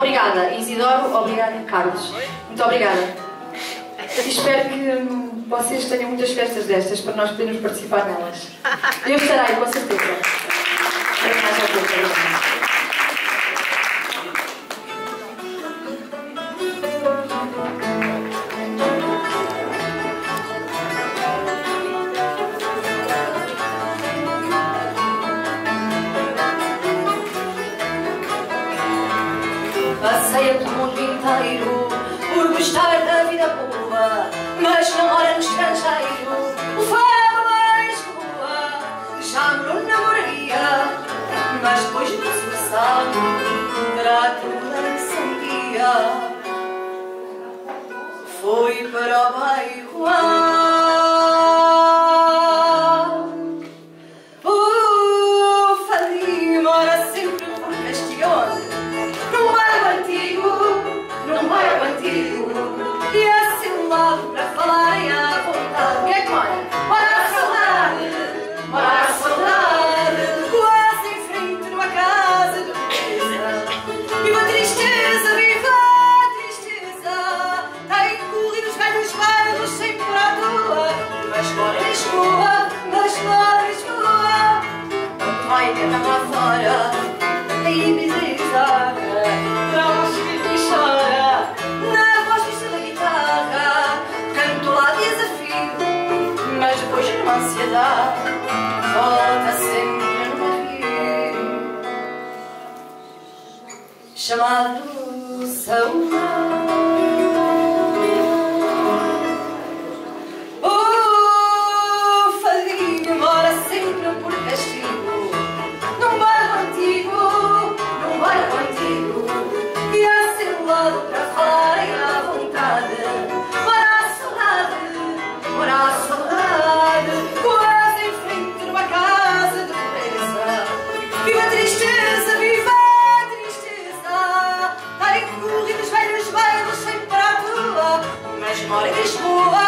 Obrigada, Isidoro. Obrigada, Carlos. Muito obrigada. Espero que vocês tenham muitas festas destas para nós podermos participar nelas. Eu estarei, com certeza. Obrigada a todos. Passeia pelo mundo inteiro por gostar da vida boa, mas não mora no estrangeiro. O fama mais boa, deixámo-lo na moraria, mas depois do esforçado terá numa ansiedade Volta sempre no rio Chamado saudade But it is more